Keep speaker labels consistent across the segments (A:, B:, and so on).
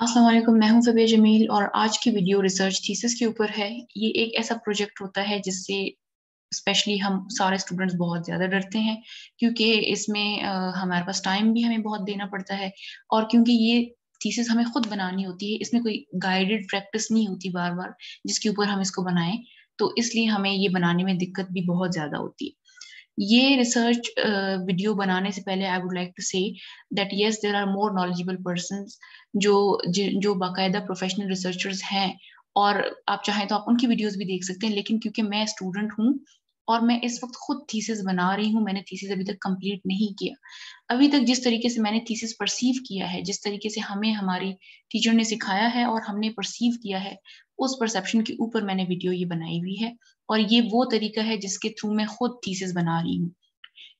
A: वालेकुम, मैं हूँ फबीहा जमील और आज की वीडियो रिसर्च थीसिस के ऊपर है। ये एक ऐसा प्रोजेक्ट होता है जिससे स्पेशली हम सारे स्टूडेंट्स बहुत ज़्यादा डरते हैं, क्योंकि इसमें हमारे पास टाइम भी हमें बहुत देना पड़ता है और क्योंकि ये थीसिस हमें खुद बनानी होती है, इसमें कोई गाइडेड प्रैक्टिस नहीं होती बार बार जिसके ऊपर हम इसको बनाएँ तो इसलिए हमें ये बनाने में दिक्कत भी बहुत ज़्यादा होती है। ये रिसर्च वीडियो बनाने से पहले I would like to say that yes there are more knowledgeable person जो जो बाकायदा प्रोफेशनल रिसर्चर्स हैं और आप चाहें तो आप उनकी वीडियोस भी देख सकते हैं, लेकिन क्योंकि मैं स्टूडेंट हूँ और मैं इस वक्त खुद थीसिस बना रही हूँ, मैंने थीसिस अभी तक कंप्लीट नहीं किया। अभी तक जिस तरीके से मैंने थीसिस परसीव किया है, जिस तरीके से हमें हमारी टीचर ने सिखाया है और हमने परसीव किया है उस परसेप्शन के ऊपर मैंने वीडियो ये बनाई हुई है और ये वो तरीका है जिसके थ्रू मैं खुद थीसिस बना रही हूँ।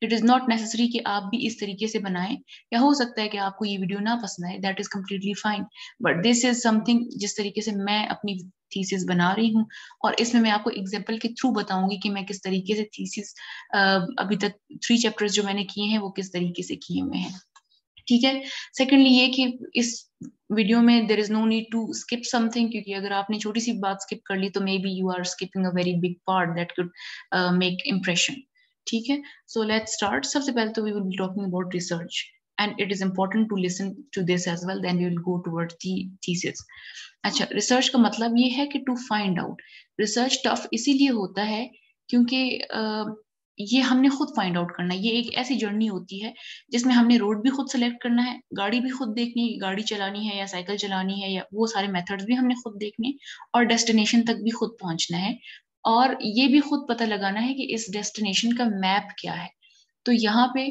A: इट इज़ नॉट नेसेसरी कि आप भी इस तरीके से बनाएँ। या हो सकता है कि आपको ये वीडियो ना पसंद आए that is completely fine but this is something जिस तरीके से मैं अपनी थीसिस बना रही हूँ और इसमें मैं आपको एग्ज़ाम्पल के थ्रू बताऊँगी कि मैं किस तरीके से थीसिस अभी तक थ्री चैप्टर्स जो मैंने किए हैं वो किस तरीके से किए हुए हैं। ठीक है? सेकेंडली ये कि इस वीडियो में there is no need to skip something क्योंकि अगर आपने छोटी सी बात स्किप कर ली तो maybe you are skipping a very big part that could make impression ठीक है? सो लेट स्टार्ट सबसे पहले तो we will be talking about research and it is important to listen to this as well then we will go towards the thesis. अच्छा research का मतलब ये है कि to find out research tough इसीलिए होता है क्योंकि uh, ये हमने खुद फाइंड आउट करना है। ये एक ऐसी जर्नी होती है जिसमें हमने रोड भी खुद सेलेक्ट करना है, गाड़ी भी खुद देखनी है, गाड़ी चलानी है या साइकिल चलानी है या वो सारे मेथड्स भी हमने खुद देखने और डेस्टिनेशन तक भी खुद पहुँचना है। और ये भी खुद पता लगाना है कि इस डेस्टिनेशन का मैप क्या है। तो यहाँ पे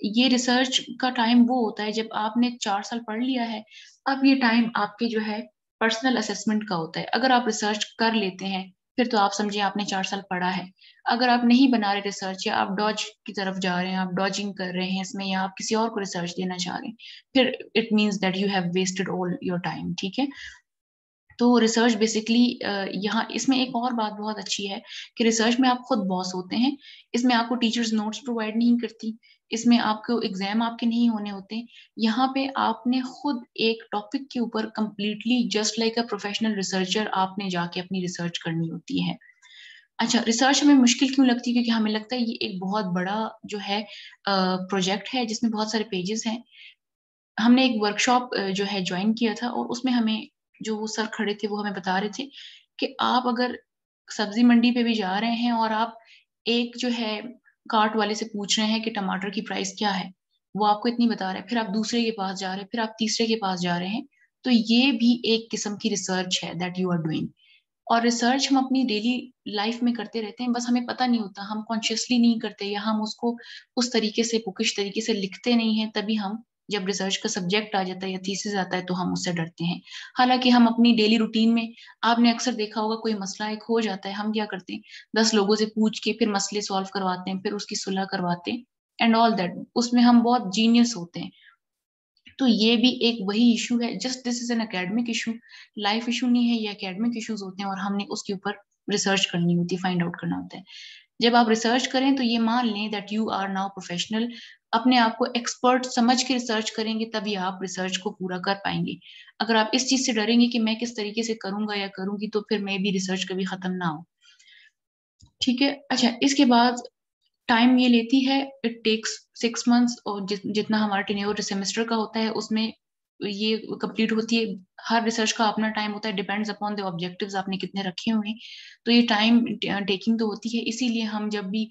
A: ये रिसर्च का टाइम वो होता है जब आपने चार साल पढ़ लिया है, अब ये टाइम आपके जो है पर्सनल असेसमेंट का होता है। अगर आप रिसर्च कर लेते हैं फिर तो आप समझिए आपने चार साल पढ़ा है। अगर आप नहीं बना रहे रिसर्च या आप डॉज की तरफ़ जा रहे हैं, आप डॉजिंग कर रहे हैं इसमें या आप किसी और को रिसर्च देना चाह रहे हैं, फिर it means that you have wasted all your time ठीक है? तो रिसर्च बेसिकली यहाँ, इसमें एक और बात बहुत अच्छी है कि रिसर्च में आप खुद बॉस होते हैं। इसमें आपको टीचर्स नोट्स प्रोवाइड नहीं करती, इसमें आपको एग्ज़ाम आपके नहीं होने होते। यहाँ पे आपने खुद एक टॉपिक के ऊपर completely just like a professional researcher आपने जाके अपनी रिसर्च करनी होती है। अच्छा रिसर्च हमें मुश्किल क्यों लगती है? क्योंकि हमें लगता है ये एक बहुत बड़ा जो है प्रोजेक्ट है, जिसमें बहुत सारे पेजेस हैं। हमने एक वर्कशॉप जो है ज्वाइन किया था और उसमें हमें जो वो सर खड़े थे वो हमें बता रहे थे कि आप अगर सब्ज़ी मंडी पे भी जा रहे हैं और आप एक जो है कार्ट वाले से पूछ रहे हैं कि टमाटर की प्राइस क्या है, वो आपको इतनी बता रहे हैं। फिर आप दूसरे के पास जा रहे हैं, फिर आप तीसरे के पास जा रहे हैं तो ये भी एक किस्म की रिसर्च है दैट यू आर डूइंग और रिसर्च हम अपनी डेली लाइफ में करते रहते हैं, बस हमें पता नहीं होता, हम कॉन्शियसली नहीं करते या हम उसको उस तरीके से बुकिश तरीके से लिखते नहीं है, तभी हम जब रिसर्च का सब्जेक्ट आ जाता है या थीसिस आता है तो हम उससे डरते हैं। हालाँकि हम अपनी डेली रूटीन में, आपने अक्सर देखा होगा कोई मसला एक हो जाता है, हम क्या करते हैं? दस लोगों से पूछ के फिर मसले सॉल्व करवाते हैं, फिर उसकी सुलह करवाते हैं एंड ऑल दैट उसमें हम बहुत जीनियस होते हैं। तो ये भी एक वही इशू है just this is an academic issue life issue नहीं है, ये अकेडमिक इशूज होते हैं और हमने उसके ऊपर रिसर्च करनी होती है फाइंड आउट करना होता है। जब आप रिसर्च करें तो ये मान लें that you are now professional अपने आप को एक्सपर्ट समझ के रिसर्च करेंगे तभी आप रिसर्च को पूरा कर पाएँगे। अगर आप इस चीज़ से डरेंगे कि मैं किस तरीके से करूँगा या करूँगी तो फिर मैं भी रिसर्च कभी खत्म ना हो। ठीक है? अच्छा इसके बाद टाइम ये लेती है इट टेक्स सिक्स मंथ्स और जि, जितना हमारा टेन्योर सेमेस्टर का होता है उसमें ये कंप्लीट होती है। हर रिसर्च का अपना टाइम होता है डिपेंड्स अपॉन द ऑब्जेक्टिव्स आपने कितने रखे हुए हैं। तो ये टाइम टेकिंग तो होती है। इसीलिए हम जब भी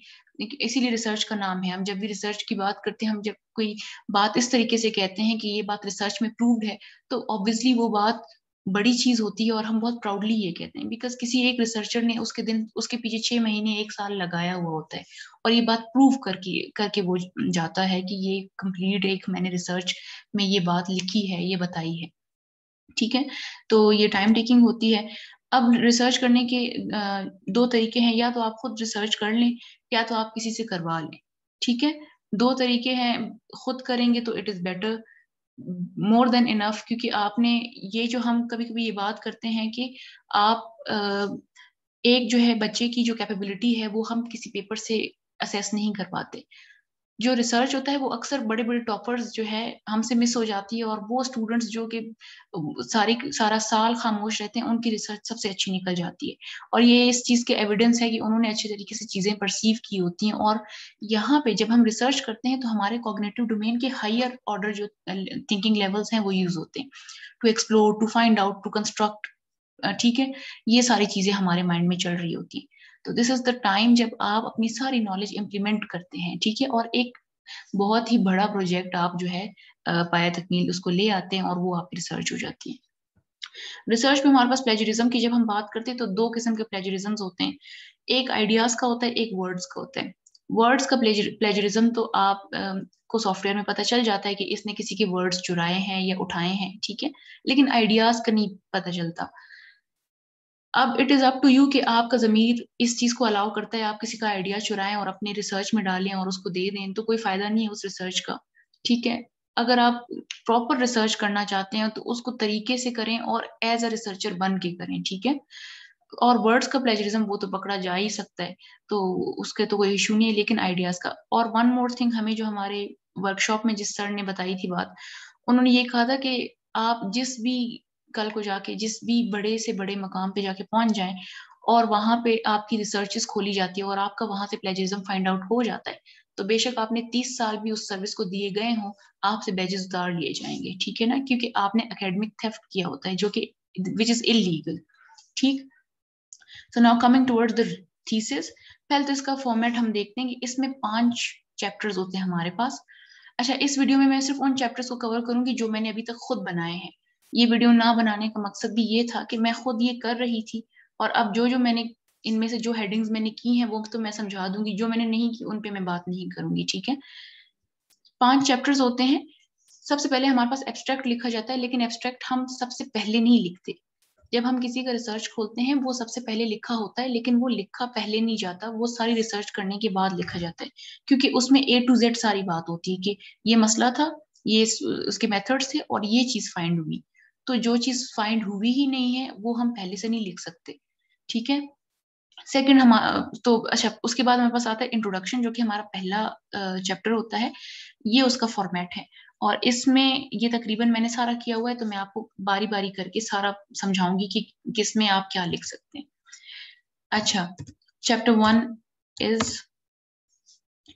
A: इसीलिए रिसर्च का नाम है। हम जब भी रिसर्च की बात करते हैं, हम जब कोई बात इस तरीके से कहते हैं कि ये बात रिसर्च में प्रूव्ड है तो ऑब्वियसली वो बात बड़ी चीज़ होती है और हम बहुत प्राउडली ये कहते हैं। बिकॉज़ किसी एक रिसर्चर ने उसके दिन, उसके पीछे छह महीने, एक साल लगाया हुआ होता है और ये बात प्रूव करके करके वो जाता है कि ये कंप्लीट एक मैंने रिसर्च में ये बात लिखी है, ये बताई है। ठीक है? तो ये टाइम टेकिंग होती है। अब रिसर्च करने के दो तरीके हैं, या तो आप खुद रिसर्च कर लें, या तो आप किसी से करवा लें, ठीक है? दो तरीके हैं, खुद करेंगे तो it is better more than enough क्योंकि आपने ये जो हम कभी कभी ये बात करते हैं कि आप एक जो है बच्चे की जो कैपेबिलिटी है, वो हम किसी पेपर से असेस नहीं कर पाते। जो रिसर्च होता है, वो अक्सर बड़े बड़े टॉपर्स जो है, हमसे मिस हो जाती है और वो स्टूडेंट्स जो कि, सारी, सारा साल खामोश रहते हैं, उनकी रिसर्च सबसे अच्छी निकल जाती है। और ये इस चीज़ के एविडेंस है कि उन्होंने अच्छे तरीके से चीज़ें परसीव की होती हैं और यहाँ पे जब हम रिसर्च करते हैं तो हमारे कॉग्नेटिव डोमेन के हायर ऑर्डर जो थिंकिंग लेवल्स हैं, वो यूज़ होते हैं। To explore to find out to construct ठीक है? ये सारी चीज़ें हमारे माइंड में चल रही होती हैं। तो दिस इज़ द टाइम जब आप अपनी सारी नॉलेज इम्प्लीमेंट करते हैं, ठीक है? और एक बहुत ही बड़ा प्रोजेक्ट आप जो है पाया तकमील उसको ले आते हैं और वो आपकी रिसर्च हो जाती है। रिसर्च में हमारे पास प्लेजरिज्म की जब हम बात करते हैं तो दो किस्म के प्लेजरिज्म होते हैं। एक आइडियाज़ का होता है, एक वर्ड्स का होता है। वर्ड्स का प्लेजरिज्म तो आप को सॉफ्टवेयर में पता चल जाता है कि इसने किसी के वर्ड्स चुराए हैं या उठाए हैं, ठीक है? लेकिन आइडियाज़ का नहीं पता चलता। अब it is up to you कि आपका जमीर इस चीज़ को अलाउ करता है, आप किसी का आइडिया चुराएँ और अपने रिसर्च में डालें और उसको दे दें तो कोई फ़ायदा नहीं है उस रिसर्च का, ठीक है? अगर आप प्रॉपर रिसर्च करना चाहते हैं तो उसको तरीके से करें और एज अ रिसर्चर बन के करें, ठीक है? और वर्ड्स का प्लेजरिज्म वो तो पकड़ा जा ही सकता है तो उसके तो कोई इशू नहीं है, लेकिन आइडियाज़ का। और वन मोर थिंग हमें जो हमारे वर्कशॉप में जिस सर ने बताई थी बात, उन्होंने ये कहा था कि आप जिस भी कल को जाके जिस भी बड़े से बड़े मकाम पे जाके पहुँच जाए और वहाँ पे आपकी रिसर्चेस खोली जाती है और आपका वहाँ से प्लेजरिज्म फाइंड आउट हो जाता है तो बेशक आपने तीस साल भी उस सर्विस को दिए गए हों, आपसे बैजेस उतार लिए जाएँगे, ठीक है ना? क्योंकि आपने अकेडमिक थेफ्ट किया होता है, जो कि विच इज़ इलीगल ठीक? So now coming towards the thesis पहले तो इसका फॉर्मेट हम देखते हैं कि इसमें पाँच चैप्टर्स होते हैं हमारे पास। अच्छा इस वीडियो में मैं सिर्फ़ उन चैप्टर्स को कवर करूँगी जो मैंने अभी तक खुद बनाए हैं। ये वीडियो ना बनाने का मकसद भी ये था कि मैं खुद ये कर रही थी और अब जो जो मैंने इनमें से जो हेडिंग्स मैंने की हैं, वो तो मैं समझा दूँगी। जो मैंने नहीं की, उन पे मैं बात नहीं करूँगी, ठीक है? पाँच चैप्टर्स होते हैं। सबसे पहले हमारे पास एब्स्ट्रैक्ट लिखा जाता है, लेकिन एब्स्ट्रैक्ट हम सबसे पहले नहीं लिखते। जब हम किसी का रिसर्च खोलते हैं, वो सबसे पहले लिखा होता है, लेकिन वो लिखा पहले नहीं जाता। वो सारी रिसर्च करने के बाद लिखा जाता है, क्योंकि उसमें ए टू जेड सारी बात होती है कि ये मसला था, ये उसके मेथड्स थे और ये चीज़ फाइंड हुई। तो जो चीज़ फाइंड हुई ही नहीं है, वो हम पहले से नहीं लिख सकते। ठीक है? सेकंड हम तो अच्छा उसके बाद हमारे पास आता है इंट्रोडक्शन जो कि हमारा पहला चैप्टर होता है। ये उसका फॉर्मेट है। और इसमें ये तकरीबन मैंने सारा किया हुआ है तो मैं आपको बारी बारी करके सारा समझाऊँगी कि किसमें आप क्या लिख सकते हैं। अच्छा चैप्टर वन इज़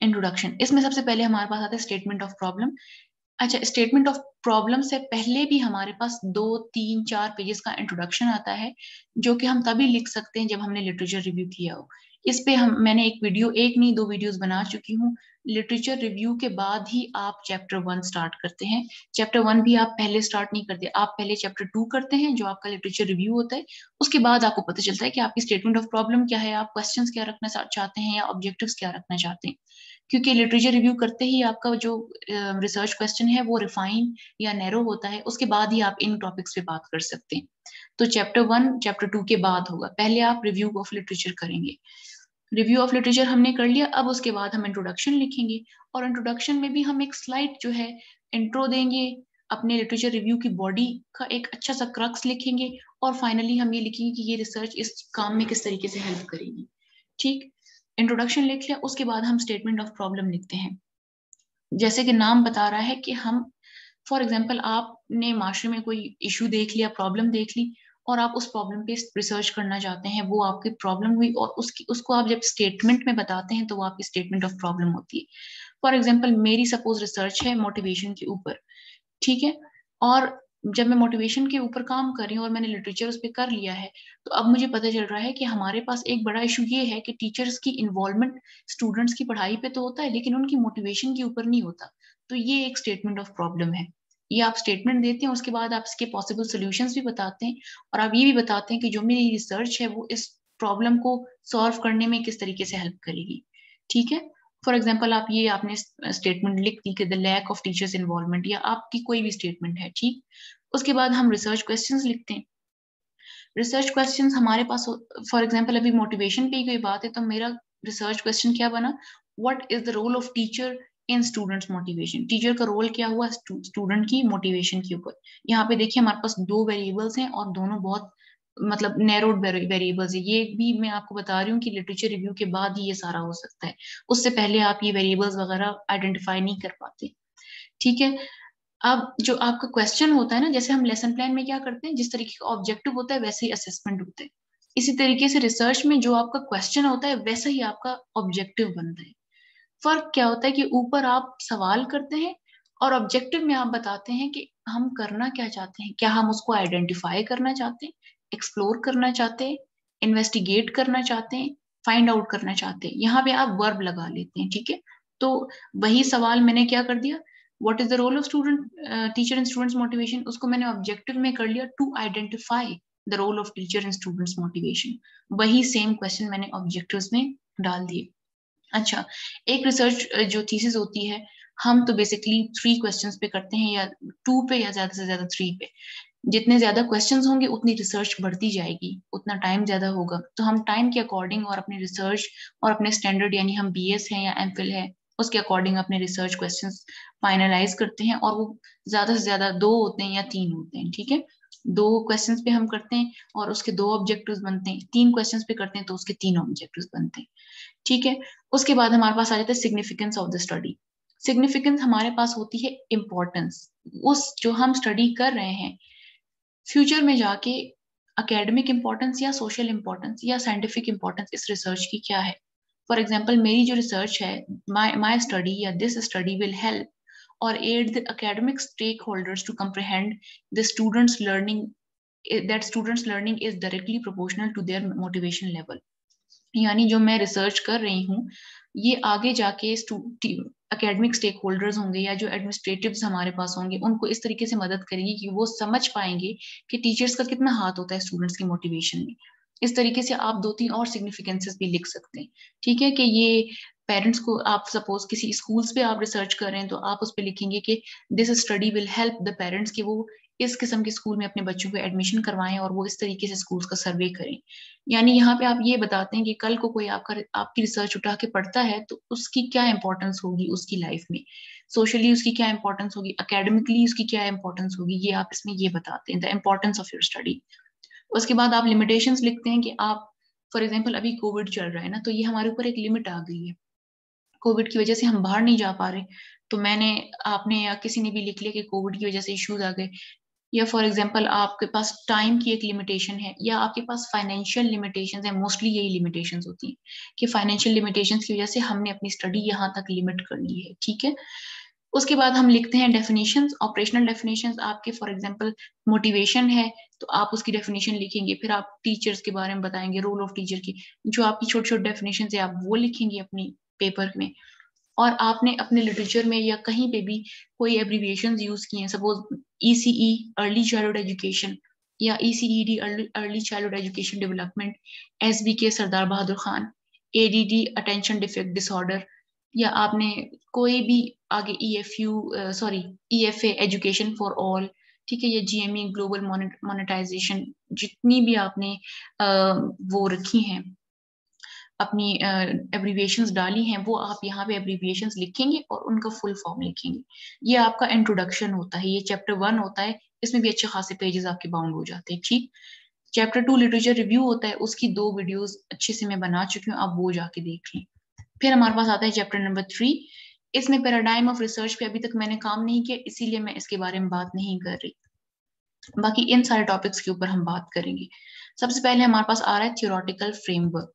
A: इंट्रोडक्शन इसमें सबसे पहले हमारे पास आता है स्टेटमेंट ऑफ़ प्रॉब्लम अच्छा स्टेटमेंट ऑफ़ प्रॉब्लम से पहले भी हमारे पास दो, तीन, चार पेजेस का इंट्रोडक्शन आता है, जो कि हम तभी लिख सकते हैं जब हमने लिटरेचर रिव्यू किया हो। इस पे हम, मैंने एक वीडियो एक नहीं, दो वीडियोस बना चुकी हूँ। लिटरेचर रिव्यू के बाद ही आप चैप्टर वन स्टार्ट करते हैं। चैप्टर वन भी आप पहले स्टार्ट नहीं करते, आप पहले चैप्टर टू करते हैं, जो आपका लिटरेचर रिव्यू होता है। उसके बाद आपको पता चलता है कि आपकी स्टेटमेंट ऑफ़ प्रॉब्लम क्या है, आप क्वेश्चन क्या रखना चाहते हैं या ऑब्जेक्टिव क्या रखना चाहते हैं। क्योंकि लिटरेचर रिव्यू करते ही आपका जो रिसर्च uh, क्वेश्चन है वो रिफाइन या नैरो होता है उसके बाद ही आप इन टॉपिक्स पे बात कर सकते हैं। तो चैप्टर वन चैप्टर टू के बाद होगा। पहले आप रिव्यू ऑफ़ लिटरेचर करेंगे। रिव्यू ऑफ़ लिटरेचर हमने कर लिया अब उसके बाद हम इंट्रोडक्शन लिखेंगे और इंट्रोडक्शन में भी हम एक स्लाइड जो है इंट्रो देंगे अपने लिटरेचर रिव्यू की बॉडी का एक अच्छा सा क्रक्स लिखेंगे और फाइनली हम ये लिखेंगे कि ये रिसर्च इस काम में किस तरीके से हेल्प करेगी। ठीक? इंट्रोडक्शन लिख लिया, उसके बाद हम स्टेटमेंट ऑफ़ प्रॉब्लम लिखते हैं। जैसे कि नाम बता रहा है कि हम फॉर एग्ज़ाम्पल आपने माशरे में कोई इशू देख लिया प्रॉब्लम देख ली, और आप उस प्रॉब्लम पे रिसर्च करना चाहते हैं, वो आपकी प्रॉब्लम हुई, और उसकी, उसको आप जब स्टेटमेंट में बताते हैं तो वो आपकी स्टेटमेंट ऑफ़ प्रॉब्लम होती है। फॉर एग्ज़ाम्पल मेरी सपोज़ रिसर्च है मोटिवेशन के ऊपर, ठीक है? और जब मैं मोटिवेशन के ऊपर काम कर रही हूँ और मैंने लिटरेचर उस पर कर लिया है तो अब मुझे पता चल रहा है कि हमारे पास एक बड़ा इशू ये है कि टीचर्स की इन्वॉल्वमेंट स्टूडेंट्स की पढ़ाई पे तो होता है, लेकिन उनकी मोटिवेशन के ऊपर नहीं होता। तो ये एक स्टेटमेंट ऑफ़ प्रॉब्लम है। ये आप स्टेटमेंट देते हैं, उसके बाद आप इसके पॉसिबल सोल्यूशन भी बताते हैं और आप ये भी बताते हैं कि जो मेरी रिसर्च है, वो इस प्रॉब्लम को सॉल्व करने में किस तरीके से हेल्प करेगी। ठीक है? फॉर एग्ज़ाम्पल आप ये आपने स्टेटमेंट लिख दी कि the lack of teachers involvement या आपकी कोई भी स्टेटमेंट है, ठीक? उसके बाद हम रिसर्च क्वेश्चंस लिखते हैं। रिसर्च क्वेश्चंस हमारे पास फॉर एग्जांपल अभी मोटिवेशन पे कोई बात है तो मेरा रिसर्च क्वेश्चन क्या बना? What is the role of teacher in students motivation teacher का रोल क्या हुआ? स्टूडेंट की मोटिवेशन के ऊपर। यहाँ पे देखिए हमारे पास दो वेरिएबल्स हैं और दोनों बहुत मतलब नैरोड वेरिएबल्स है। ये भी मैं आपको बता रही हूँ कि लिटरेचर रिव्यू के बाद ही ये सारा हो सकता है। उससे पहले आप ये वेरिएबल्स वगैरह आइडेंटिफाई नहीं कर पाते। ठीक है? अब जो आपका क्वेश्चन होता है ना, जैसे हम लेसन प्लान में क्या करते हैं, जिस तरीके का ऑब्जेक्टिव होता है, वैसे ही असेसमेंट होता है। इसी तरीके से रिसर्च में जो आपका क्वेश्चन होता है, वैसा ही आपका ऑब्जेक्टिव बनता है। फ़र्क क्या होता है कि ऊपर आप सवाल करते हैं और ऑब्जेक्टिव में आप बताते हैं कि हम करना क्या चाहते हैं, क्या हम उसको आइडेंटिफाई करना चाहते हैं एक्सप्लोर करना चाहते हैं इन्वेस्टिगेट करना चाहते हैं फाइंड आउट करना चाहते हैं। यहाँ पे आप वर्ब लगा लेते हैं, ठीक है? तो वही सवाल मैंने क्या कर दिया? What is the role of student teacher and students motivation उसको मैंने ऑब्जेक्टिव में कर लिया to identify the role of teacher and students motivation वही सेम क्वेश्चन मैंने ऑब्जेक्टिव में डाल दिए। अच्छा एक रिसर्च जो थीसिस होती है, हम तो बेसिकली थ्री क्वेश्चंस पे करते हैं या टू पे या ज़्यादा से ज़्यादा थ्री पे। जितने ज़्यादा क्वेश्चंस होंगे, उतनी रिसर्च बढ़ती जाएगी, उतना टाइम ज़्यादा होगा। तो हम टाइम के अकॉर्डिंग और अपनी रिसर्च और अपने स्टैंडर्ड यानी हम बी एस है या एम फिल है उसके अकॉर्डिंग अपने रिसर्च क्वेश्चन फाइनलाइज करते हैं और वो ज़्यादा से ज़्यादा दो होते हैं या तीन होते हैं, ठीक है? दो क्वेश्चंस पे हम करते हैं और उसके दो ऑब्जेक्टिव्स बनते हैं। तीन क्वेश्चंस पे करते हैं तो उसके तीन ऑब्जेक्टिव्स बनते हैं, ठीक है? उसके बाद हमारे पास आ जाता है significance of the study significance हमारे पास होती है इम्पोर्टेंस उस जो हम स्टडी कर रहे हैं फ्यूचर में जाके अकेडमिक इम्पोर्टेंस या सोशल इम्पोर्टेंस या साइंटिफिक इम्पोर्टेंस इस रिसर्च की क्या है? फॉर एग्ज़ाम्पल मेरी जो रिसर्च है माई स्टडी या दिस स्टडी विल हेल्प और aid the academic stakeholders to comprehend the students learning that students learning is directly proportional to their motivation level यानी जो मैं रिसर्च कर रही हूँ, ये आगे जाके अकेडमिक स्टेक होल्डर्स होंगे या जो एडमिनिस्ट्रेटिव हमारे पास होंगे, उनको इस तरीके से मदद करेगी कि वो समझ पाएँगे कि टीचर्स का कितना हाथ होता है स्टूडेंट्स की मोटिवेशन में। इस तरीके से आप दो तीन और सिग्निफिकेंसेस भी लिख सकते हैं। ठीक है कि ये पेरेंट्स को आप सपोज़ किसी स्कूल्स पे आप रिसर्च कर रहे हैं तो आप उस पर लिखेंगे कि this study will help the parents कि वो इस किस्म के स्कूल में अपने बच्चों को एडमिशन करवाएँ और वो इस तरीके से स्कूल्स का सर्वे करें। यानी यहाँ पे आप ये बताते हैं कि कल को कोई आपका, आपकी रिसर्च उठा के पढ़ता है तो उसकी क्या इंपॉर्टेंस होगी उसकी लाइफ में? सोशली उसकी क्या इंपॉर्टेंस होगी? अकेडमिकली उसकी क्या इंपॉर्टेंस होगी? ये आप इसमें ये बताते हैं the importance of your study उसके बाद आप लिमिटेशंस लिखते हैं कि आप फॉर एग्ज़ाम्पल अभी कोविड चल रहा है ना तो ये हमारे ऊपर एक लिमिट आ गई है। कोविड की वजह से हम बाहर नहीं जा पा रहे। तो मैंने, आपने या किसी ने भी लिख लिया कि कोविड की वजह से इश्यूज़ आ गए। या फॉर एग्ज़ाम्पल आपके पास टाइम की एक लिमिटेशन है, या आपके पास फाइनेंशियल लिमिटेशन है मोस्टली यही लिमिटेशन होती है कि फाइनेंशियल लिमिटेशन की वजह से हमने अपनी स्टडी यहाँ तक लिमिट कर ली है, ठीक है? उसके बाद हम लिखते हैं डेफिनेशन ऑपरेशनल डेफिनेशन आपके फॉर एग्ज़ाम्पल मोटिवेशन है तो आप उसकी डेफिनेशन लिखेंगे, फिर आप टीचर्स के बारे में बताएँगे रोल ऑफ़ टीचर की, जो आपकी छोटे छोटे डेफिनेशन है, आप वो लिखेंगे अपनी पेपर में। और आपने अपने लिटरेचर में या कहीं पे भी कोई एब्रीविएशन यूज़ किए हैं suppose ECE early childhood education या ECED early childhood education development S B K Sardar Bahadur Khan ADD attention defect disorder या आपने कोई भी आगे E F U sorry E F education for all ठीक है ये G M GME global monetization जितनी भी आपने uh, वो रखी हैं अपनी एब्रीविएशंस डाली हैं वो आप यहाँ पे एब्रीविएशंस लिखेंगे और उनका फुल फॉर्म लिखेंगे। ये आपका इंट्रोडक्शन होता है ये चैप्टर वन होता है इसमें भी अच्छे खासे पेजेस आपके बाउंड हो जाते हैं ठीक? चैप्टर टू लिटरेचर रिव्यू होता है उसकी दो वीडियोस अच्छे से मैं बना चुकी हूँ आप वो जाके देख लें। फिर हमारे पास आता है चैप्टर नंबर थ्री इसमें पैराडाइम ऑफ़ रिसर्च पे अभी तक मैंने काम नहीं किया, इसीलिए मैं इसके बारे में बात नहीं कर रही। बाकी इन सारे टॉपिक्स के ऊपर हम बात करेंगे। सबसे पहले हमारे पास आ रहा है थियोरटिकल फ्रेमवर्क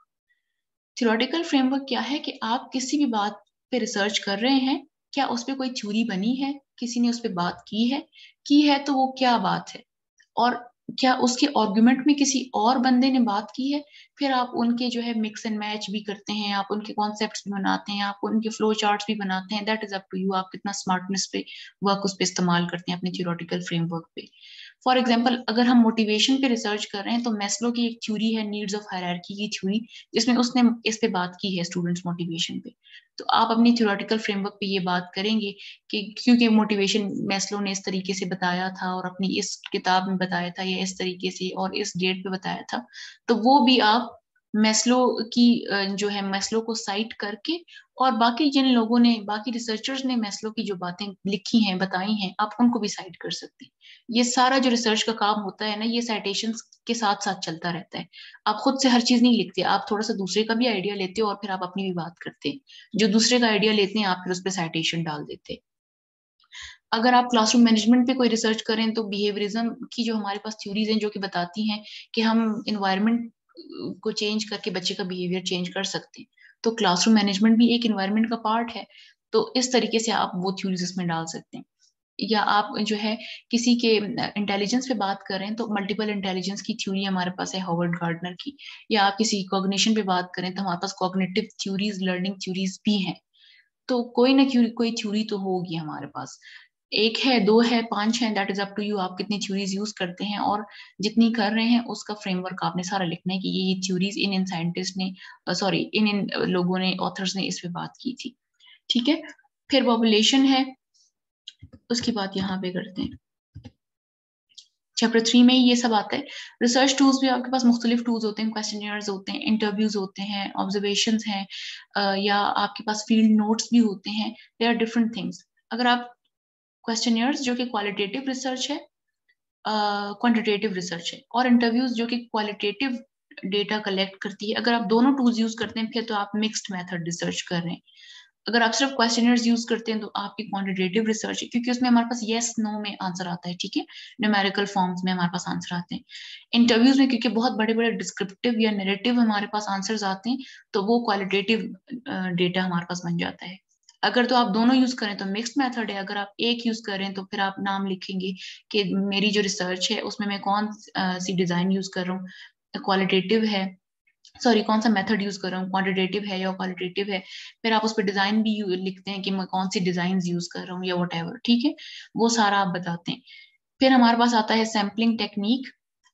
A: थियोरटिकल फ्रेमवर्क क्या है कि आप किसी भी बात पे रिसर्च कर रहे हैं, क्या उस पर कोई थ्योरी बनी है? किसी ने उस पर बात की है? की है तो वो क्या बात है? और क्या उसके आर्ग्यूमेंट में किसी और बंदे ने बात की है? फिर आप उनके जो है मिक्स एंड मैच भी करते हैं, आप उनके कॉन्सेप्ट भी बनाते हैं, आप उनके फ्लो चार्ट भी बनाते हैं that is up to you आप कितना स्मार्टनेस पे वर्क उस पर इस्तेमाल करते हैं अपने थियोरटिकल फ्रेमवर्क पे। फॉर एग्ज़ाम्पल अगर हम मोटिवेशन पे रिसर्च कर रहे हैं तो मेस्लो की एक थ्योरी है नीड्स ऑफ़ हायरार्की की थ्योरी जिसमें उसने इस पे बात की है स्टूडेंट्स मोटिवेशन पे। तो आप अपनी थ्योरेटिकल फ्रेमवर्क पे ये बात करेंगे कि क्योंकि मोटिवेशन मेस्लो ने इस तरीके से बताया था और अपनी इस किताब में बताया था या इस तरीके से और इस डेट पे बताया था तो वो भी आप मेस्लो की जो है मेस्लो को साइट करके और बाकी जिन लोगों ने, बाकी रिसर्चर्स ने मेस्लो की जो बातें लिखी हैं, बताई हैं, आप उनको भी साइट कर सकते हैं। ये सारा जो रिसर्च का काम होता है ना, ये साइटेशन के साथ साथ चलता रहता है। आप खुद से हर चीज़ नहीं लिखते, आप थोड़ा सा दूसरे का भी आइडिया लेते हो और फिर आप अपनी भी बात करते हैं। जो दूसरे का आइडिया लेते हैं, आप फिर उस पर साइटेशन डाल देते हैं। अगर आप क्लासरूम मैनेजमेंट पे कोई रिसर्च करें तो बिहेवियरिज्म की जो हमारे पास थ्योरीज हैं, जो कि बताती हैं कि हम इन्वायरमेंट को चेंज करके बच्चे का बिहेवियर चेंज कर सकते हैं। तो क्लासरूम मैनेजमेंट भी एक इन्वायरमेंट का पार्ट है। तो इस तरीके से आप वो थ्योरीज इसमें डाल सकते हैं। या आप जो है किसी के इंटेलिजेंस पे बात करें तो मल्टीपल इंटेलिजेंस की थ्योरी हमारे पास है हॉवर्ड गार्डनर की। या आप किसी कॉग्निशन पे बात करें तो हमारे पास कॉग्निटिव थ्योरीज लर्निंग थ्योरीज भी हैं। तो कोई ना कोई थ्योरी तो होगी हमारे पास। एक है, दो है, पाँच है that is up to you आप कितनी थ्योरीज यूज़ करते हैं और जितनी कर रहे हैं, उसका फ्रेमवर्क आपने सारा लिखना है कि ये थ्योरीज इन इन साइंटिस्ट ने सॉरी इन इन लोगों ने ऑथर्स ने इस पे बात की थी। ठीक है? फिर पॉपुलेशन है। उसकी बात यहाँ पे करते हैं। चैप्टर थ्री में ये सब आता है। रिसर्च टूल्स भी आपके पास मुख्तलिफ़ टूल्स होते हैं क्वेश्चन होते हैं इंटरव्यूज़ होते हैं ऑब्जर्वेशन हैं या आपके पास फ़ील्ड नोट्स भी होते हैं। दे आर डिफरेंट थिंग्स अगर आप क्वेश्चन जो कि क्वालिटेटिव रिसर्च है क्वांटिटेटिव रिसर्च है, और इंटरव्यूज़ जो कि क्वालिटेटिव डेटा कलेक्ट करती है। अगर आप दोनों टूल्स यूज़ करते हैं, फिर तो आप मिक्स्ड मेथड रिसर्च कर रहे हैं। अगर आप सिर्फ़ क्वेश्चन यूज़ करते हैं तो आपकी क्वांटिटेटिव रिसर्च है, क्योंकि उसमें हमारे पास येस नो में आंसर आता है, ठीक है? न्यूमेरिकल फॉर्म्स में हमारे पास आंसर आते हैं। इंटरव्यूज़ में, क्योंकि बहुत बड़े बड़े डिस्क्रिप्टिव या नेरेटिव हमारे पास आंसर्स आते हैं तो वो क्वालिटेटिव डेटा हमारे पास बन जाता है। अगर तो आप दोनों यूज़ करें तो मिक्स्ड मेथड है, अगर आप एक यूज़ करें तो फिर आप नाम लिखेंगे कि मेरी जो रिसर्च है, उसमें मैं कौन सी डिज़ाइन यूज़ कर रहा हूँ? क्वालिटेटिव है। सॉरी कौन सा मेथड यूज़ कर रहा हूँ? क्वांटिटेटिव है या क्वालिटेटिव है? फिर आप उस पर डिज़ाइन भी लिखते हैं कि मैं कौन सी डिज़ाइन यूज़ कर रहा हूँ या वट ठीक है? वो सारा आप बताते हैं। फिर हमारे पास आता है सैम्पलिंग टेक्निक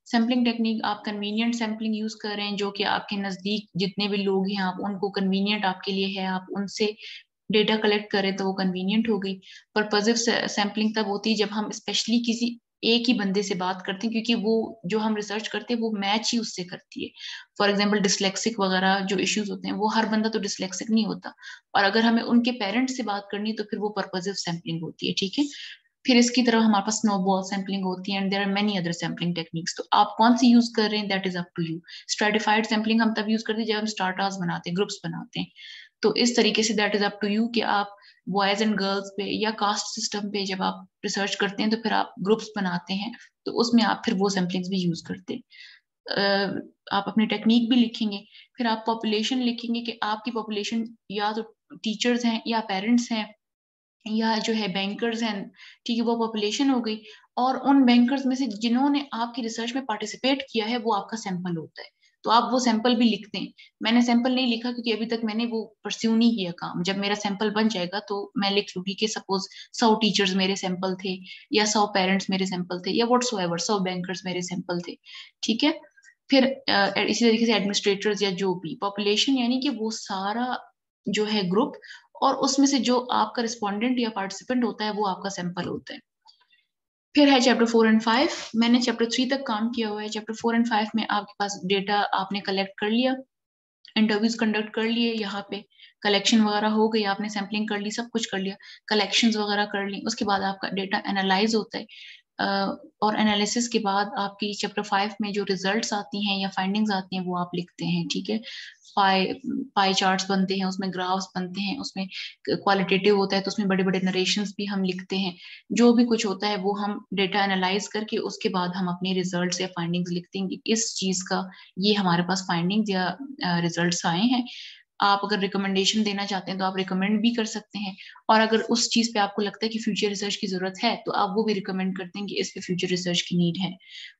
A: सैम्पलिंग टेक्निक आप कन्वीनियंट सैम्पलिंग यूज़ कर रहे हैं, जो कि आपके नज़दीक जितने भी लोग हैं, आप उनको कन्वीनियंट आपके लिए है, आप उनसे डेटा कलेक्ट करें तो वो कन्वीनियंट हो गई। पर्पजिव सैम्पलिंग तब होती है जब हम स्पेशली किसी एक ही बंदे से बात करते हैं, क्योंकि वो जो हम रिसर्च करते हैं, वो मैच ही उससे करती है। फॉर एग्ज़ाम्पल डिसलेक्सिक वगैरह जो इश्यूज़ होते हैं, वो हर बंदा तो डिसलेक्सिक नहीं होता। और अगर हमें उनके पेरेंट्स से बात करनी है तो फिर वो पर्पजिव सैम्पलिंग होती है, ठीक है? फिर इसकी तरह हमारे पास स्नोबॉल सैम्पलिंग होती है and there are many other sampling techniques तो आप कौन सी यूज़ कर रहे हैं that is up to you stratified sampling हम तब यूज़ करते हैं जब हम स्टार्टर्स बनाते हैं ग्रुप्स बनाते हैं। तो इस तरीके से that is up to you कि आप बॉयज़ एंड गर्ल्स पे या कास्ट सिस्टम पे जब आप रिसर्च करते हैं तो फिर आप ग्रुप्स बनाते हैं तो उसमें आप फिर वो सैम्पलिंग्स भी यूज़ करते हैं। uh, आप अपनी टेक्निक भी लिखेंगे फिर आप पॉपुलेशन लिखेंगे कि आपकी पॉपुलेशन या तो टीचर्स हैं या पेरेंट्स हैं या जो है बैंकर्स हैं ठीक है वो पॉपुलेशन हो गई और उन बैंकर्स में से जिन्होंने आपकी रिसर्च में पार्टिसिपेट किया है वो आपका सैंपल होता है। तो आप वो सैंपल भी लिखते हैं मैंने सैंपल नहीं लिखा क्योंकि अभी तक मैंने वो परस्यू नहीं किया काम। जब मेरा सैंपल बन जाएगा तो मैं लिख लूँगी कि सपोज़ सौ टीचर्स मेरे सैंपल थे या सौ पेरेंट्स मेरे सैंपल थे या वट सो एवर सौ बैंकर्स मेरे सैंपल थे। ठीक है? फिर इसी तरीके से एडमिनिस्ट्रेटर्स या जो भी पॉपुलेशन यानी कि वो सारा जो है ग्रुप और उसमें से जो आपका रिस्पॉन्डेंट या पार्टिसिपेंट होता है वो आपका सैंपल होता है। फिर है चैप्टर फोर एंड फाइव मैंने चैप्टर थ्री तक काम किया हुआ है। चैप्टर फोर एंड फाइव में आपके पास डेटा आपने कलेक्ट कर लिया इंटरव्यूज़ कंडक्ट कर लिए, यहाँ पे कलेक्शन वगैरह हो गई, आपने सैम्पलिंग कर ली, सब कुछ कर लिया कलेक्शंस वगैरह कर ली, उसके बाद आपका डेटा एनालाइज होता है। और एनालिसिस के बाद आपकी चैप्टर फाइव में जो रिजल्ट्स आती हैं या फाइंडिंग्स आती हैं वो आप लिखते हैं, ठीक है? पाई पाई चार्ट्स बनते हैं, उसमें ग्राफ्स बनते हैं, उसमें क्वालिटेटिव होता है तो उसमें बड़े बड़े नरेशन भी हम लिखते हैं। जो भी कुछ होता है वो हम डेटा एनालाइज करके उसके बाद हम अपने रिज़ल्ट या फाइंडिंग्स लिखते हैं इस चीज़ का ये हमारे पास फाइंडिंग्स या रिज़ल्ट आए हैं। आप अगर रिकमेंडेशन देना चाहते हैं तो आप रिकमेंड भी कर सकते हैं। और अगर उस चीज़ पे आपको लगता है कि फ्यूचर रिसर्च की ज़रूरत है तो आप वो भी रिकमेंड करते हैं कि इस पे फ्यूचर रिसर्च की नीड है।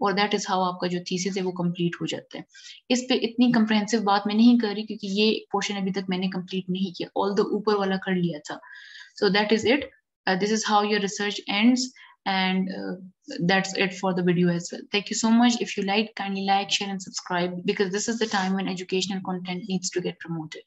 A: और दैट इज़ हाउ आपका जो थीसिस है, वो कंप्लीट हो जाता है। इस पे इतनी कंप्रहेंसिव बात मैं नहीं कर रही, क्योंकि ये पोर्शन अभी तक मैंने कंप्लीट नहीं किया। ऑल द ऊपर वाला कर लिया था। So that is it this is how your research ends and uh, that's it for the video as well. Thank you so much. If you like kindly like share and subscribe because this is the time when educational content needs to get promoted